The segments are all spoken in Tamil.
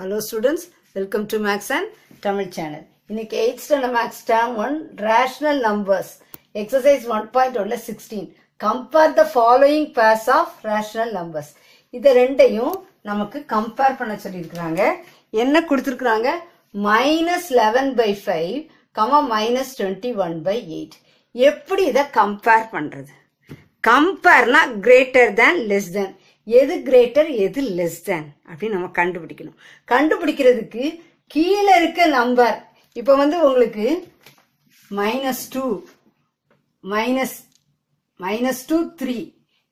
Hello students welcome to maths and Tamil channel இன்னைக்கு eight standard maths term one rational numbers exercise one point ஒன்ல sixteen compare the following pairs of rational numbers இதை ரெண்டையும் நமக்கு கம்பேர் பண்ண சொல்லியிருக்கிறாங்க என்ன கொடுத்துருக்குறாங்க minus eleven by five comma minus twenty one by eight எப்படி இதை கம்பேர் பண்ணுறது கம்பேர்னா கிரேட்டர் தேன் லெஸ் தேன் எது கிரேட்டர் எது லெஸ் தேன் அப்படின்னு நம்ம கண்டுபிடிக்கணும். கண்டுபிடிக்கிறதுக்கு கீழே இருக்க நம்பர் இப்போ வந்து உங்களுக்கு minus two minus minus two three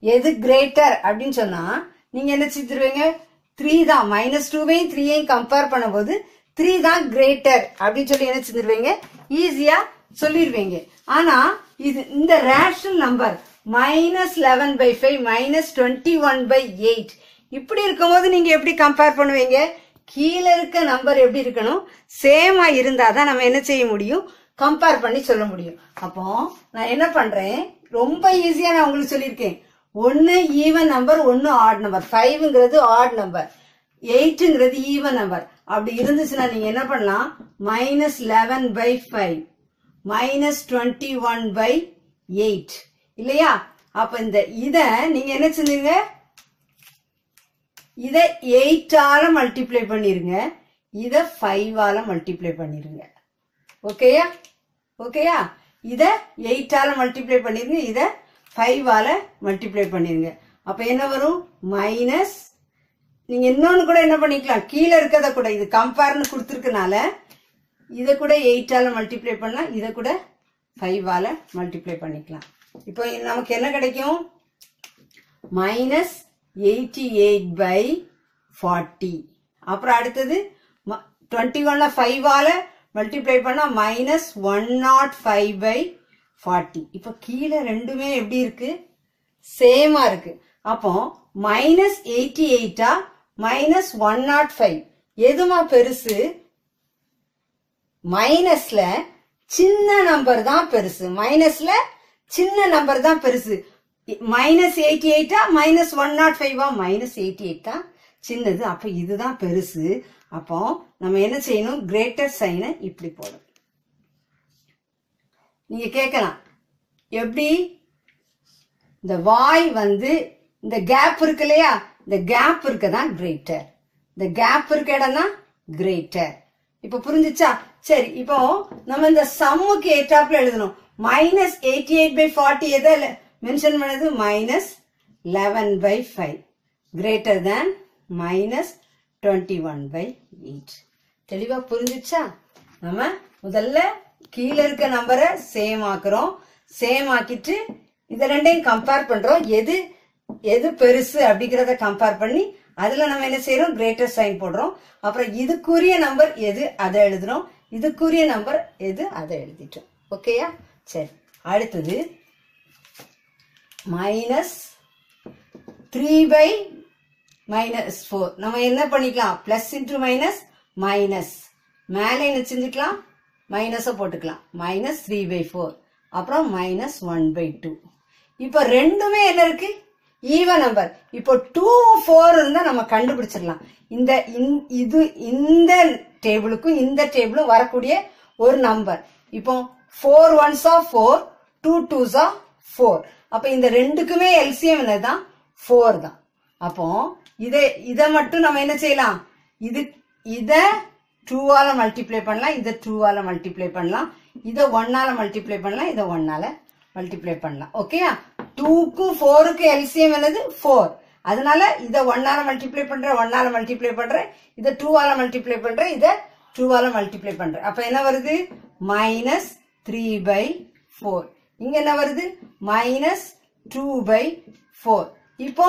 எது கிரேட்டர் அப்படின்னு சொன்னா நீங்க என்ன செஞ்சிருவீங்க? த்ரீ தான். மைனஸ் டூவையும் த்ரீயையும் கம்பேர் பண்ணும்போது த்ரீ தான் கிரேட்டர் அப்படின்னு சொல்லி என்ன செஞ்சிருவீங்க? ஈஸியா சொல்லிடுவீங்க ஆனா இது இந்த rational number minus eleven by five minus twenty one by eight இப்படி இருக்கும்போது நீங்க எப்படி கம்பேர் பண்ணுவீங்க? கீழே இருக்க நம்பர் எப்படி இருக்கணும்? சேமா இருந்தாதான் நம்ம என்ன செய்ய முடியும்? கம்பேர் பண்ணி சொல்ல முடியும். அப்போ நான் என்ன பண்றேன்? ரொம்ப ஈஸியா நான் உங்களுக்கு சொல்லியிருக்கேன். ஒன்னு ஈவன் நம்பர் ஒன்னு ஆட் நம்பர் ஃபைவ்ங்கிறது ஆட் நம்பர் எயிட்டுங்கிறது ஈவன் நம்பர் அப்படி இருந்துச்சுன்னா நீங்க என்ன பண்ணலாம்? Minus eleven by five minus twenty one by eight இல்லையா? அப்ப இந்த இத நீங்க என்ன செஞ்சீங்க இத எயிட்டால மல்டிப்ளை பண்ணிருங்க. இத ஃபைவால மல்டிப்ளை பண்ணிருங்க. ஓகேயா ஓகேயா இத எயிட்டால மல்டிப்ளை பண்ணிருங்க. இத ஃபைவால மல்டிப்ளை பண்ணிருங்க. அப்ப என்ன வரும்? மைனஸ் நீங்க இன்னொன்னு கூட என்ன பண்ணிக்கலாம்? கீழே இருக்கத கூட இது கம்பேர்னு கொடுத்துருக்கனால இதை கூட எயிட்டால மல்டிப்ளை பண்ணலாம். இதை கூட ஃபைவால மல்டிப்ளை பண்ணிக்கலாம். இப்போ நமக்கு என்ன கிடைக்கும்? Minus eighty eight by forty அப்புறம் அடுத்தது டுவெண்ட்டி ஒன்ல ஃபைவால மல்டிப்ளை பண்ணா minus one naught five by forty இப்போ கீழே ரெண்டுமே எப்படி இருக்கு? சேமா இருக்கு. அப்போ மைனஸ் எயிட்டி எயிட்டா மைனஸ் ஒன் நாட் ஃபைவ் எதுமா பெருசு? மைனஸ்ல சின்ன நம்பர் தான் பெருசு. மைனஸ்ல சின்ன நம்பர் தான் பெருசு. மைனஸ் எயிட்டி எயிட்டா மைனஸ் ஒன் நாட் ஃபைவா மைனஸ் எயிட்டி எயிட் தான் சின்னது. அப்ப இதுதான் பெருசு. அப்போ நம்ம என்ன செய்யணும்? கிரேட்டர் சைனை இப்படி போடும் நீங்க கேட்கலாம். எப்படி? இந்த வாய் வந்து இந்த கேப் இருக்கு இல்லையா? இந்த கேப் இருக்கதான் கிரேட்டர் இந்த கேப் இருக்க இடம் தான் கிரேட்டர் இப்ப புரிஞ்சுச்சா? சரி இப்போ நம்ம இந்த சம்முக்கு ஏற்றாப்புல எழுதணும். Minus eighty eight by forty எதை மென்ஷன் பண்ணது? Minus eleven by five greater than minus twenty one by eight தெளிவாக புரிஞ்சுச்சா? நம்ம முதல்ல கீழே இருக்க நம்பரை சேம் ஆக்குறோம். சேம் ஆக்கிட்டு இதை ரெண்டையும் கம்பேர் பண்ணுறோம் எது எது பெருசு அப்படிங்கிறத கம்பேர் பண்ணி அதில் நம்ம என்ன செய்யறோம் கிரேட்டர் சைன் போடுறோம். அப்புறம் இதுக்குரிய நம்பர் எது? அதை எழுதுறோம். இதுக்குரிய நம்பர் எது? அதை எழுதிட்டோம். ஓகேயா சரி அடுத்தது minus three by minus four நம்ம என்ன பண்ணிக்கலாம்? பிளஸ் இன்ட்ரு மைனஸ் மைனஸ் மேலே என்ன செஞ்சுக்கலாம்? மைனஸை போட்டுக்கலாம். மைனஸ் த்ரீ பை ஃபோர் அப்புறம் மைனஸ் ஒன் பை டூ இப்போ ரெண்டுமே என்ன இருக்கு? ஈவன் நம்பர் இப்போ டூ ஃபோர் இருந்தால் நம்ம கண்டுபிடிச்சிடலாம். இந்த இது இந்த டேபிளுக்கும் இந்த டேபிளும் வரக்கூடிய ஒரு நம்பர் இப்போ four ones of four two twos four அப்ப இந்த ரெண்டுக்குமே எல்சிஎம் என்னதான் ஃபோர் தான். அப்போ இதை இதை மட்டும் நம்ம என்ன செய்யலாம்? இது இத டூவால மல்டிப்ளை பண்ணலாம் இதை டூவால மல்டிப்ளை பண்ணலாம் இதை ஒன்னால மல்டிப்ளை பண்ணலாம் இதை ஒன்னால மல்டிப்ளை பண்ணலாம். ஓகேயா டூக்கும் ஃபோருக்கும் எல்சிஎம் என்னது ஃபோர் அதனால இதை ஒன்னால மல்டிப்ளை பண்றேன் ஒன்னால மல்டிப்ளை பண்றேன் இதை டூவால மல்டிப்ளை பண்றேன் இதை டூவால மல்டிப்ளை பண்றேன். அப்ப என்ன வருது? மைனஸ் த்ரீ பை ஃபோர் இங்க என்ன வருது? மைனஸ் டூ பை ஃபோர் இப்போ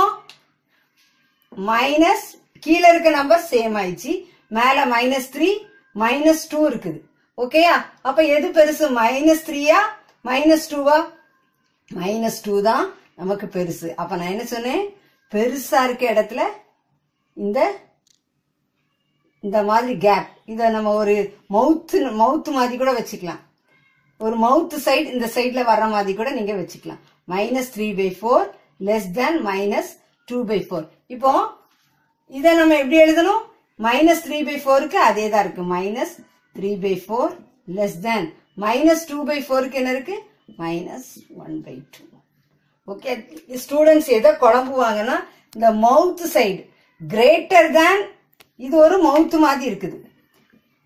மைனஸ் கீழே இருக்க நம்பர் சேம் ஆயிடுச்சு. மேல மைனஸ் த்ரீ மைனஸ் டூ இருக்குது. ஓகேயா அப்ப எது பெருசு? மைனஸ் த்ரீயா மைனஸ் டூவா மைனஸ் டூ தான் நமக்கு பெருசு. அப்ப நான் என்ன சொன்னேன்? பெருசா இருக்க இடத்துல இந்த இந்த மாதிரி கேப் இத நம்ம ஒரு மவுத்து மவுத்து மாதிரி கூட வச்சுக்கலாம். ஒரு மவுத் சைடு இந்த சைட்ல வர்ற மாதிரி கூட நீங்க வச்சுக்கலாம். Minus three by four less than minus two by four இப்போ இதை நம்ம எப்படி எழுதணும்? மைனஸ் த்ரீ பை ஃபோருக்கு அதே தான் இருக்கு. Minus three by four less than minus two by ஃபோருக்கு என்ன இருக்கு? Minus one by two okay students எதை குழம்புவாங்கன்னா இந்த மவுத் சைடு கிரேட்டர் தேன் இது ஒரு மவுத் மாதிரி இருக்குது.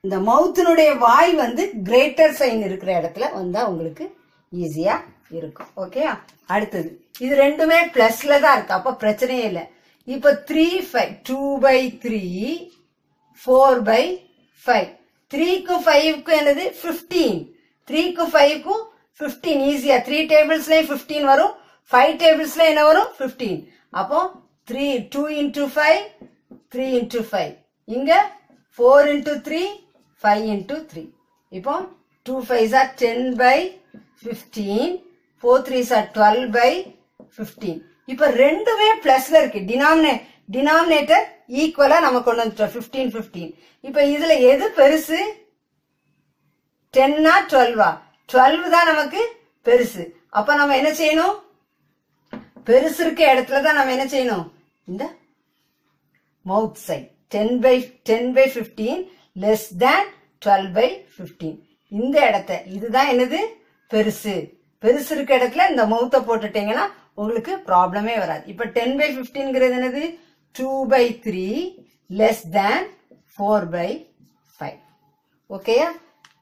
இந்த மவுத்தினுடைய வாய் வந்து கிரேட்டர் சைன் இருக்கிற இடத்துல வந்தா உங்களுக்கு ஈஸியா இருக்கும். ஓகே அடுத்தது. இது ரெண்டுமே பிளஸ்ல தான் இருக்கு. அப்ப பிரச்சனையே இல்லை. இப்ப three five two by three four by five த்ரீக்கு ஃபைவ்க்கும் என்னது? ஃபிஃப்டீன் த்ரீக்கு ஃபைவ்க்கும் ஃபிஃப்டீன் ஈஸியா த்ரீ டேபிள்ஸ்லயும் ஃபிஃப்டீன் வரும். ஃபைவ் டேபிள்ஸ்ல என்ன வரும்? ஃபிஃப்டீன் அப்போ three two into five three into five இங்க four into three five into three இப்போ two five are ten by fifteen four three are twelve by fifteen இப்போ ரெண்டுமே பிளஸ்ல இருக்கு. டினாமினே டினாமினேட்டர் ஈக்குவலா நம்ம கொண்டு வந்துட்டோம். ஃபிஃப்டீன் ஃபிஃப்டீன் இப்போ இதில் எது பெருசு? டென்னா டுவெல்வா டுவெல்வ் தான் நமக்கு பெருசு. அப்போ நம்ம என்ன செய்யணும்? பெருசு இருக்க இடத்துல தான் நம்ம என்ன செய்யணும்? இந்த both side ten by ten by fifteen less than twelve by fifteen இந்த இடத்த இதுதான் என்னது? பெருசு. பெருசு இருக்க இடத்துல இந்த மவுத்தை போட்டுட்டீங்கன்னா உங்களுக்கு ப்ராப்ளமே வராது. இப்ப டென் பை ஃபிஃப்டீன்ங்கிறது என்னது? Two by three less than four by five ஓகேயா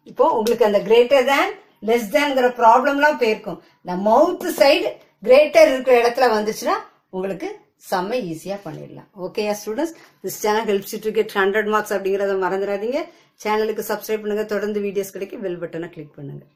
இப்போ உங்களுக்கு அந்த கிரேட்டர் தேன் லெஸ் தேன்ங்கிற ப்ராப்ளம்லாம் போயிருக்கும். இந்த மவுத் சைடு கிரேட்டர் இருக்கிற இடத்துல வந்துச்சுன்னா உங்களுக்கு செம்ம ஈஸியாக பண்ணிடலாம். ஓகேயா students this channel helps to get hundred marks அப்படிங்கிறத மறந்துடாதீங்க. சேனலுக்கு சப்ஸ்கிரைப் பண்ணுங்க. தொடர்ந்து வீடியோஸ் கிடைக்க பெல் பட்டனை கிளிக் பண்ணுங்கள்